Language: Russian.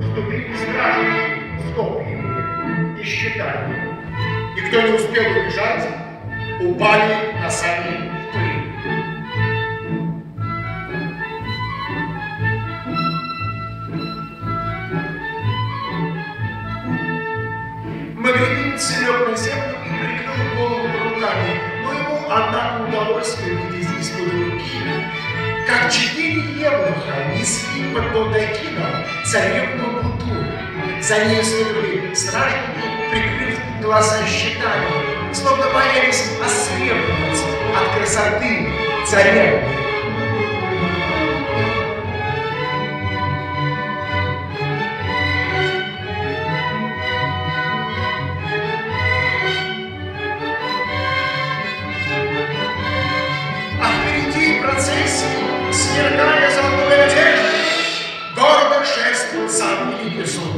Вступили стражники с копьями и щитами. И кто не успел убежать, упали на сами пыль. Магребинец лег на землю и прикрыл голову руками, но ему, однако, удалось увидеть из-под руки, царевну Буту. За ней следовали стражники, прикрыв глаза щитами, словно боялись ослепнуть от красоты царевны. 100 minutes de son